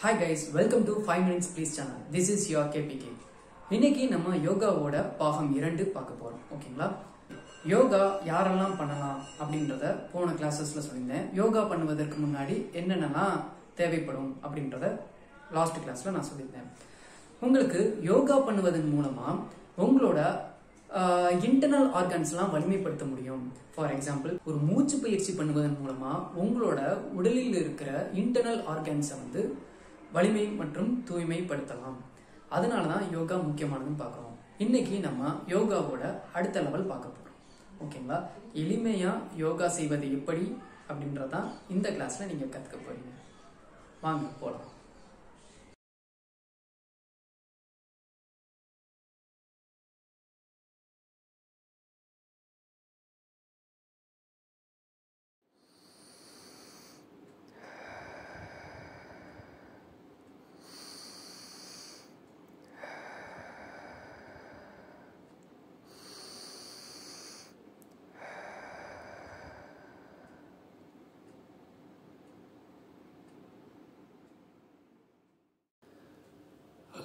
Hi guys welcome to five minutes please channel this is your KPK இன்னைக்கு நம்ம யோகாவோட பாகம் இரண்டு பார்க்க போறோம். ஓகேங்களா யோகா யாரெல்லாம் பண்ணலாம் அப்படின்றத போன கிளாஸஸ்ல சொல்லியிருந்தேன். யோகா பண்ணுவதற்கு முன்னாடி என்னென்னலாம் தேவைப்படும் அப்படின்றத லாஸ்ட் கிளாஸ்ல நான் சொல்லியிருந்தேன். உங்களுக்கு யோகா பண்ணுவதன் மூலமா உங்களோட இன்டர்னல் ஆர்கன்ஸ்லாம் வலிமைப்படுத்த முடியும். ஃபார் எக்ஸாம்பிள் ஒரு மூச்சு பயிற்சி பண்ணுவதன் மூலமா உங்களோட உடலில் இருக்கிற இன்டர்னல் ஆர்கன்ஸை வந்து வலிமை மற்றும் தூய்மைப்படுத்தலாம். அதனால தான் யோகா முக்கியமானதுன்னு பார்க்குறோம். இன்னைக்கு நம்ம யோகாவோட அடுத்த லெவல் பார்க்க போகிறோம் ஓகேங்களா? எளிமையாக யோகா செய்வது எப்படி அப்படின்றதான் இந்த கிளாஸில் நீங்கள் கற்றுக்க போகிறீங்க வாங்க போகலாம்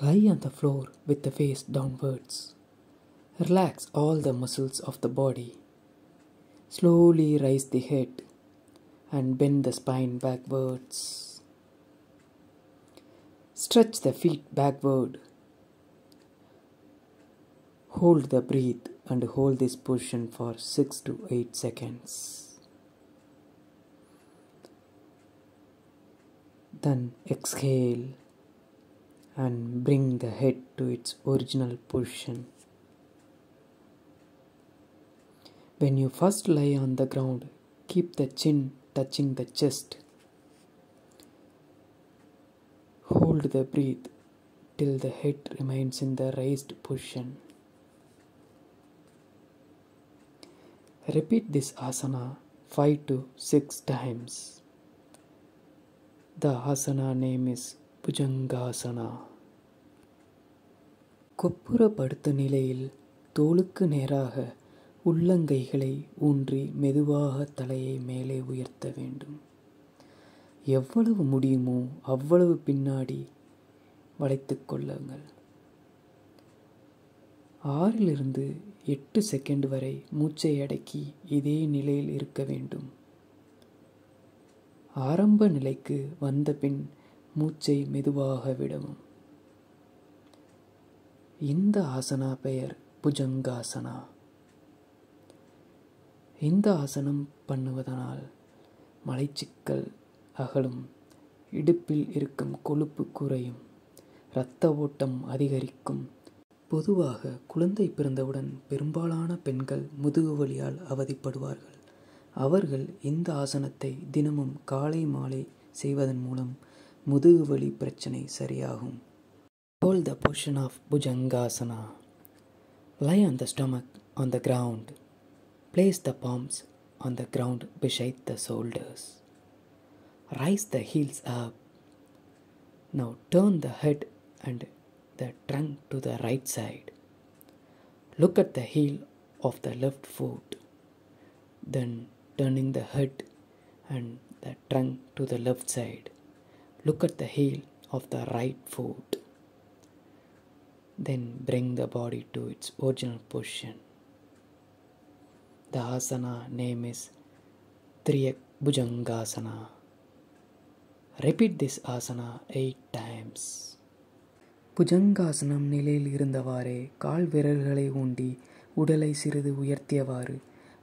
Lie on the floor with the face downwards. Relax all the muscles of the body. Slowly raise the head and bend the spine backwards. Stretch the feet backward. Hold the breath and hold this position for 6 to 8 seconds. Then exhale and bring the head to its original position. When you first lie on the ground, keep the chin touching the chest. Hold the breath till the head remains in the raised position. Repeat this asana 5 to 6 times. The asana name is Bhujangasana. கொப்புரப்படுத்த நிலையில் தோளுக்கு நேராக உள்ளங்கைகளை ஊன்றி மெதுவாக தலையை மேலே உயர்த்த வேண்டும். எவ்வளவு முடியுமோ அவ்வளவு பின்னாடி வளைத்து கொள்ளுங்கள். ஆறிலிருந்து எட்டு செகண்ட் வரை மூச்சை அடக்கி இதே நிலையில் இருக்க வேண்டும். ஆரம்ப நிலைக்கு வந்த பின் மூச்சை மெதுவாக விடவும். இந்த ஆசனா பெயர் புஜங்காசனா. இந்த ஆசனம் பண்ணுவதனால் மலைச்சிக்கல் அகலும் இடுப்பில் இருக்கும் கொழுப்பு குறையும் இரத்த ஓட்டம் அதிகரிக்கும். பொதுவாக குழந்தை பிறந்தவுடன் பெரும்பாலான பெண்கள் முதுகு வலியால் அவதிப்படுவார்கள். அவர்கள் இந்த ஆசனத்தை தினமும் காலை மாலை செய்வதன் மூலம் முதுகு வலி பிரச்சனை சரியாகும் hold the position of Bhujangasana lie on the stomach on the ground place the palms on the ground beside the shoulders raise the heels up now turn the head and the trunk to the right side look at the heel of the left foot then turning the head and the trunk to the left side. Look at the heel of the right foot. Then bring the body to its original position. The asana name is Triyak Bhujangasana. Repeat this asana eight times. Bhujangasanam நிலையில் இருந்தவாறே கால் விரல்களை ஊண்டி உடலை சிறிது உயர்த்தியவாறு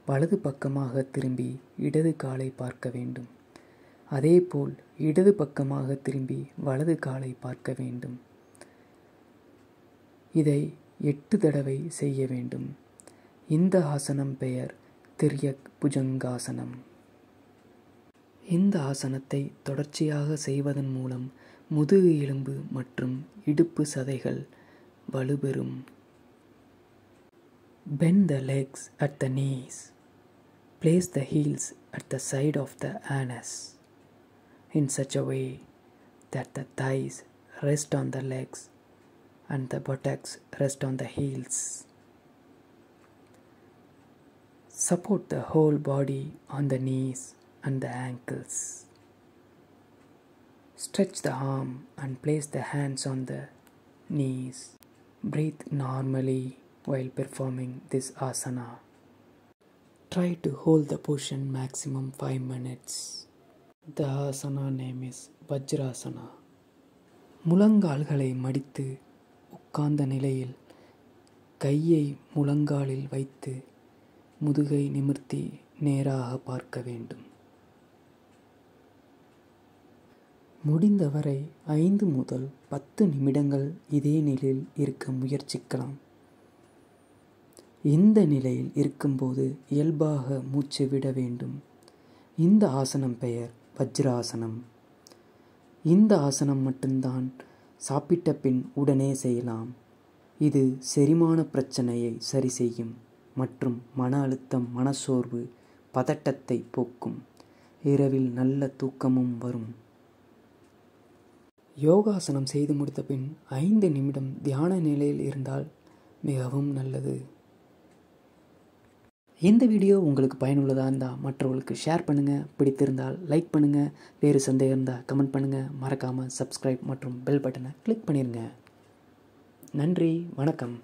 வலது பக்கமாக திரும்பி இடது காலை பார்க்க வேண்டும் அதேபோல் இடது பக்கமாக திரும்பி வலது காலை பார்க்க வேண்டும். இதை எட்டு தடவை செய்ய வேண்டும். இந்த ஆசனம் பெயர் திரியக் புஜங்காசனம். இந்த ஆசனத்தை தொடர்ச்சியாக செய்வதன் மூலம் முதுகு எலும்பு மற்றும் இடுப்பு சதைகள் வலுப்பெறும் Bend the legs at the knees. Place the heels at the side of the anus. In such a way that the thighs rest on the legs and the buttocks rest on the heels. Support the whole body on the knees and the ankles. Stretch the arm and place the hands on the knees. Breathe normally while performing this asana. Try to hold the position maximum 5 minutes. The name is is முழங்கால்களை மடித்து உட்கார்ந்த நிலையில் கையை முழங்காலில் வைத்து முதுகை நிமிர்த்தி நேராக பார்க்க வேண்டும். முடிந்தவரை ஐந்து முதல் பத்து நிமிடங்கள் இதே நிலையில் இருக்க முயற்சிக்கலாம். இந்த நிலையில் இருக்கும்போது இயல்பாக மூச்சு விட வேண்டும். இந்த ஆசனம் பெயர் வஜ்ராசனம். இந்த ஆசனம் மட்டும்தான் சாப்பிட்ட பின் உடனே செய்யலாம். இது செரிமான பிரச்சனையை சரி செய்யும் மற்றும் மன அழுத்தம் மனசோர்வு பதட்டத்தை போக்கும். இரவில் நல்ல தூக்கமும் வரும். யோகாசனம் செய்து முடித்த பின் ஐந்து நிமிடம் தியான நிலையில் இருந்தால் மிகவும் நல்லது. இந்த வீடியோ உங்களுக்கு பயனுள்ளதாக இருந்தால் மற்றவர்களுக்கு ஷேர் பண்ணுங்கள் பிடித்திருந்தால் லைக் பண்ணுங்கள் வேறு சந்தேகம் இருந்தால் கமெண்ட் பண்ணுங்கள் மறக்காமல் சப்ஸ்கிரைப் மற்றும் பெல் பட்டனை கிளிக் பண்ணிடுங்க நன்றி. வணக்கம்.